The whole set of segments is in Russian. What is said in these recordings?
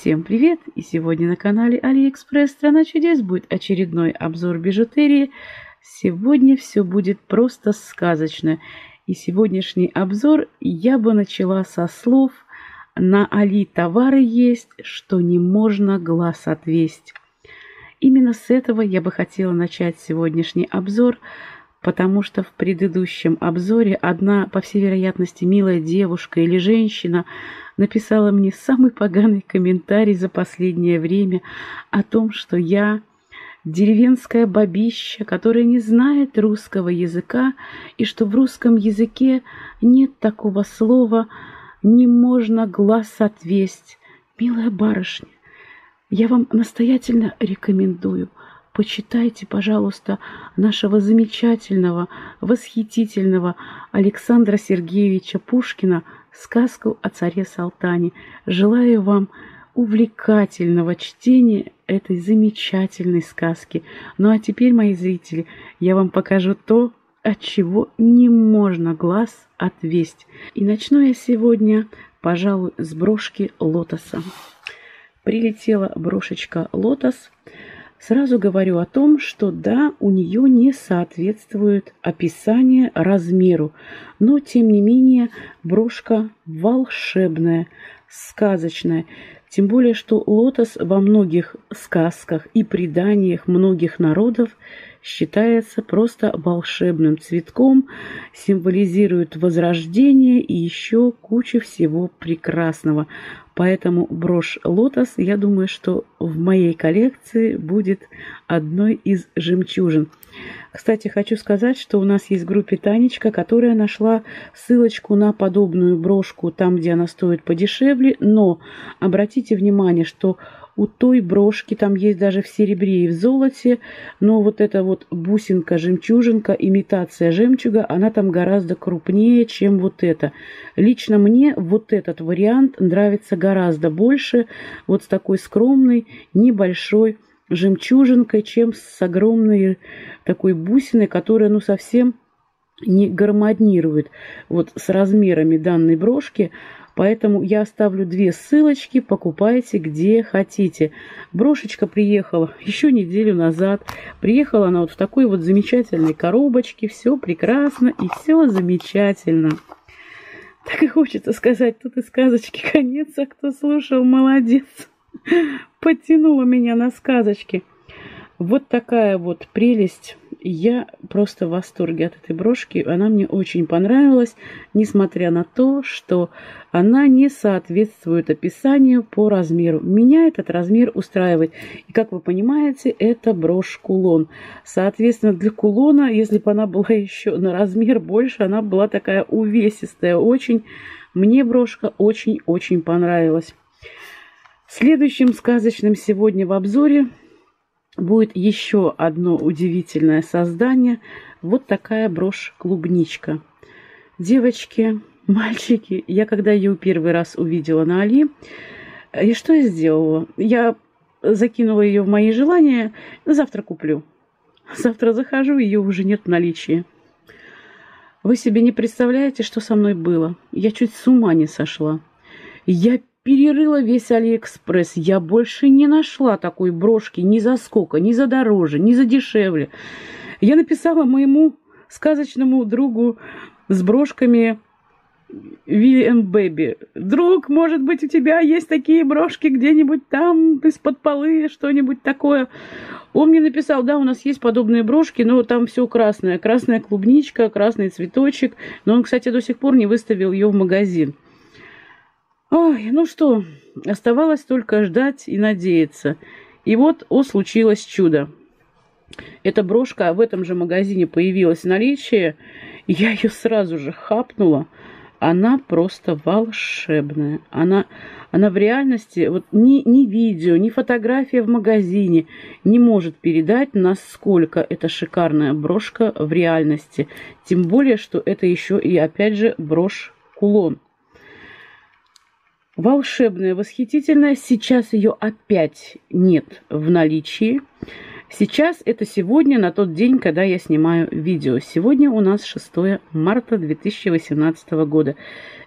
Всем привет! И сегодня на канале Алиэкспресс Страна чудес будет очередной обзор бижутерии. Сегодня все будет просто сказочно. И сегодняшний обзор я бы начала со слов «На Али товары есть, что не можно глаз отвесть». Именно с этого я бы хотела начать сегодняшний обзор – потому что в предыдущем обзоре одна, по всей вероятности, милая девушка или женщина написала мне самый поганый комментарий за последнее время о том, что я деревенская бабища, которая не знает русского языка, и что в русском языке нет такого слова «не можно глаз отвесть». Милая барышня, я вам настоятельно рекомендую – почитайте, пожалуйста, нашего замечательного, восхитительного Александра Сергеевича Пушкина «Сказку о царе Салтане». Желаю вам увлекательного чтения этой замечательной сказки. Ну а теперь, мои зрители, я вам покажу то, от чего не можно глаз отвесть. И начну я сегодня, пожалуй, с брошки лотоса. Прилетела брошечка лотос – Сразу говорю о том, что да, у нее не соответствует описание размеру, но тем не менее брошка волшебная, сказочная. Тем более, что лотос во многих сказках и преданиях многих народов считается просто волшебным цветком, символизирует возрождение и еще кучу всего прекрасного. Поэтому брошь «Лотос», я думаю, что в моей коллекции будет одной из жемчужин. Кстати, хочу сказать, что у нас есть в группе Танечка, которая нашла ссылочку на подобную брошку там, где она стоит подешевле. Но обратите внимание, что у той брошки, там есть даже в серебре и в золоте, но вот эта вот бусинка, жемчужинка, имитация жемчуга, она там гораздо крупнее, чем вот эта. Лично мне вот этот вариант нравится гораздо больше, вот с такой скромной, небольшой жемчужинкой, чем с огромной такой бусиной, которая, ну, совсем не гармонирует вот с размерами данной брошки. Поэтому я оставлю две ссылочки, покупайте где хотите. Брошечка приехала еще неделю назад. Приехала она вот в такой вот замечательной коробочке. Все прекрасно и все замечательно. Так и хочется сказать, тут и сказочки конец, а кто слушал, молодец. Подтянула меня на сказочки. Вот такая вот прелесть я просто в восторге от этой брошки. Она мне очень понравилась, несмотря на то, что она не соответствует описанию по размеру. Меня этот размер устраивает. И, как вы понимаете, это брошь-кулон. Соответственно, для кулона, если бы она была еще на размер больше, она была такая увесистая. Очень мне брошка очень-очень понравилась. Следующим сказочным сегодня в обзоре будет еще одно удивительное создание. Вот такая брошь-клубничка. Девочки, мальчики, я когда ее первый раз увидела на Али, и что я сделала? Я закинула ее в мои желания, завтра куплю. Завтра захожу, ее уже нет в наличии. Вы себе не представляете, что со мной было? Я чуть с ума не сошла. Я перерыла весь Алиэкспресс. Я больше не нашла такой брошки ни за сколько, ни за дороже, ни за дешевле. Я написала моему сказочному другу с брошками Вильям Бэби. Друг, может быть, у тебя есть такие брошки где-нибудь там, из-под полы, что-нибудь такое. Он мне написал, да, у нас есть подобные брошки, но там все красное. Красная клубничка, красный цветочек. Но он, кстати, до сих пор не выставил ее в магазин. Ой, ну что, оставалось только ждать и надеяться. И вот, о, случилось чудо. Эта брошка в этом же магазине появилась в наличии. Я ее сразу же хапнула. Она просто волшебная. Она, она в реальности, вот ни, ни видео, ни фотография в магазине не может передать, насколько эта шикарная брошка в реальности. Тем более, что это еще и, опять же, брошь-кулон волшебная, восхитительная. Сейчас ее опять нет в наличии. Сейчас это сегодня, на тот день, когда я снимаю видео. Сегодня у нас 6 марта 2018 года.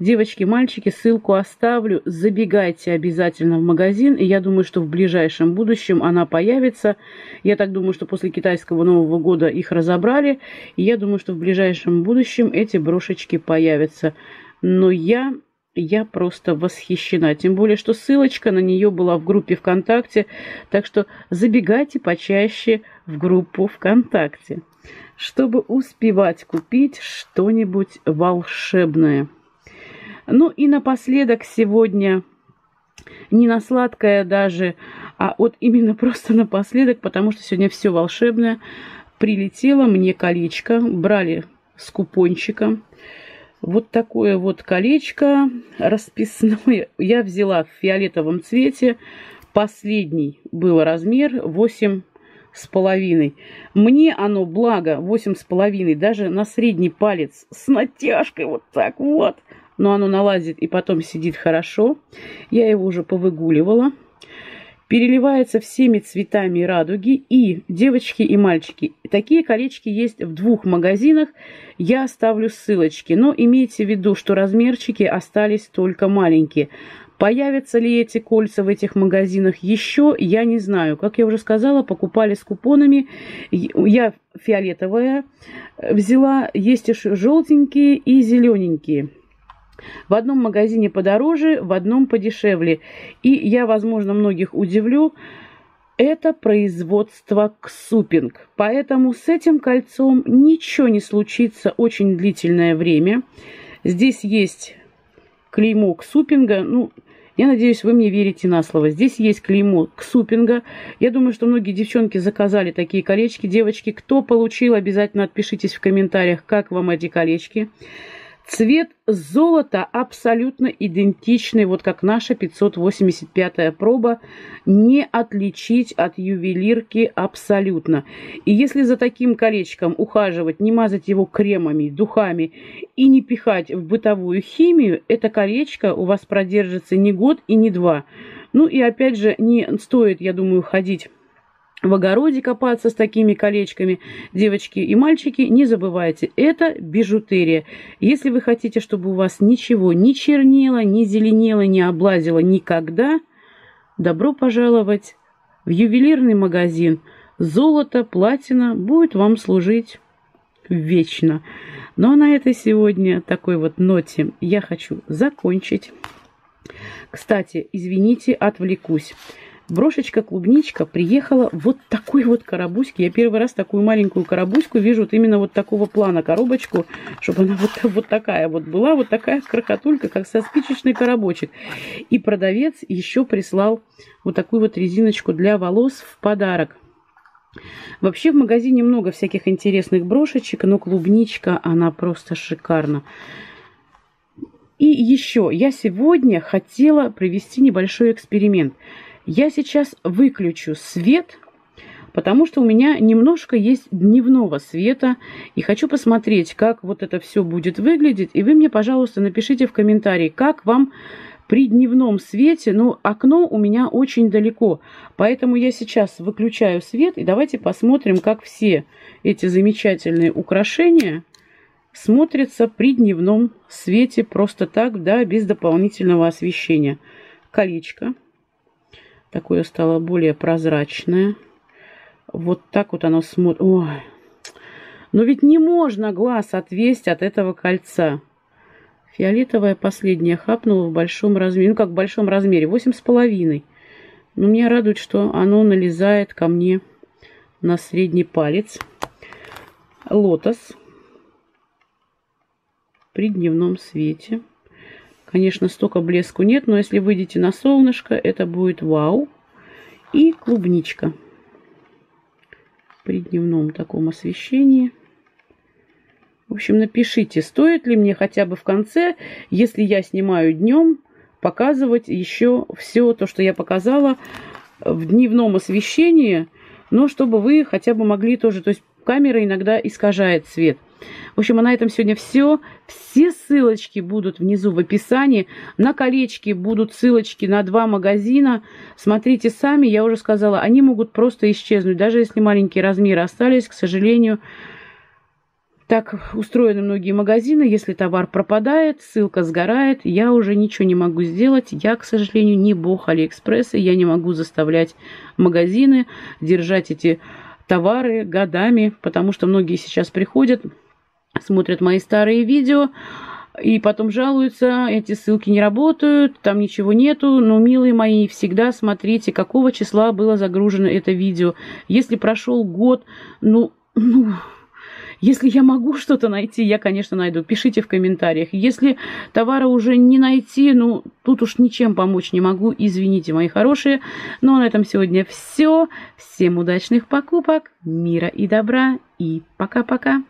Девочки, мальчики, ссылку оставлю. Забегайте обязательно в магазин. И я думаю, что в ближайшем будущем она появится. Я так думаю, что после китайского Нового года их разобрали. И я думаю, что в ближайшем будущем эти брошечки появятся. Но я я просто восхищена. Тем более, что ссылочка на нее была в группе ВКонтакте. Так что забегайте почаще в группу ВКонтакте, чтобы успевать купить что-нибудь волшебное. Ну и напоследок сегодня не на сладкое даже, а вот именно просто напоследок, потому что сегодня все волшебное. Прилетело мне колечко, брали с купончиком. Вот такое вот колечко расписное я взяла в фиолетовом цвете. Последний был размер 8 с половиной. Мне оно, благо, 8 с половиной, даже на средний палец с натяжкой вот так вот. Но оно налазит и потом сидит хорошо. Я его уже повыгуливала переливается всеми цветами радуги. И, девочки и мальчики, такие колечки есть в двух магазинах. Я оставлю ссылочки, но имейте в виду, что размерчики остались только маленькие. Появятся ли эти кольца в этих магазинах еще, я не знаю. Как я уже сказала, покупали с купонами. Я фиолетовая взяла, есть и желтенькие и зелененькие. В одном магазине подороже, в одном подешевле. И я, возможно, многих удивлю, это производство Ксупинг. Поэтому с этим кольцом ничего не случится очень длительное время. Здесь есть клеймо Ксупинга. Ну, я надеюсь, вы мне верите на слово. Здесь есть клеймо Ксупинга. Я думаю, что многие девчонки заказали такие колечки. Девочки, кто получил, обязательно отпишитесь в комментариях, как вам эти колечки. Цвет золота абсолютно идентичный, вот как наша 585-я проба, не отличить от ювелирки абсолютно. И если за таким колечком ухаживать, не мазать его кремами, духами и не пихать в бытовую химию, это колечко у вас продержится не год и не два. Ну и опять же, не стоит, я думаю, ходить в огороде копаться с такими колечками. Девочки и мальчики, не забывайте, это бижутерия. Если вы хотите, чтобы у вас ничего не чернело, не зеленело, не облазило никогда, добро пожаловать в ювелирный магазин. Золото, платина будет вам служить вечно. Но на этой сегодня такой вот ноте я хочу закончить. Кстати, извините, отвлекусь. Брошечка-клубничка приехала вот такой вот коробуське. Я первый раз такую маленькую коробуську вижу вот именно вот такого плана коробочку, чтобы она вот, вот такая вот была, вот такая крохотулька, как со спичечный коробочек. И продавец еще прислал вот такую вот резиночку для волос в подарок. Вообще в магазине много всяких интересных брошечек, но клубничка, она просто шикарна. И еще, я сегодня хотела провести небольшой эксперимент – я сейчас выключу свет, потому что у меня немножко есть дневного света. И хочу посмотреть, как вот это все будет выглядеть. И вы мне, пожалуйста, напишите в комментарии, как вам при дневном свете, ну, окно у меня очень далеко, поэтому я сейчас выключаю свет, и давайте посмотрим, как все эти замечательные украшения смотрятся при дневном свете, просто так, да, без дополнительного освещения. Колечко. Такое стало более прозрачное. Вот так вот оно смотрит. Но ведь не можно глаз отвесть от этого кольца. Фиолетовое последнее хапнуло в большом размере. Ну, как в большом размере. Восемь с половиной. Но меня радует, что оно налезает ко мне на средний палец. Лотос при дневном свете. Конечно, столько блеску нет, но если выйдете на солнышко, это будет вау. И клубничка при дневном таком освещении. В общем, напишите, стоит ли мне хотя бы в конце, если я снимаю днем, показывать еще все то, что я показала в дневном освещении, но чтобы вы хотя бы могли тоже, то есть камера иногда искажает цвет. В общем, а на этом сегодня все. Все ссылочки будут внизу в описании. На колечки будут ссылочки на два магазина. Смотрите сами, я уже сказала, они могут просто исчезнуть. Даже если маленькие размеры остались, к сожалению, так устроены многие магазины. Если товар пропадает, ссылка сгорает, я уже ничего не могу сделать. Я, к сожалению, не бог Алиэкспресса. Я не могу заставлять магазины держать эти товары годами, потому что многие сейчас приходят, смотрят мои старые видео, и потом жалуются, эти ссылки не работают, там ничего нету. Но, милые мои, всегда смотрите, какого числа было загружено это видео. Если прошел год, ну, ну, если я могу что-то найти, я, конечно, найду. Пишите в комментариях. Если товара уже не найти, ну, тут уж ничем помочь не могу. Извините, мои хорошие. Ну, а на этом сегодня все. Всем удачных покупок, мира и добра. И пока-пока.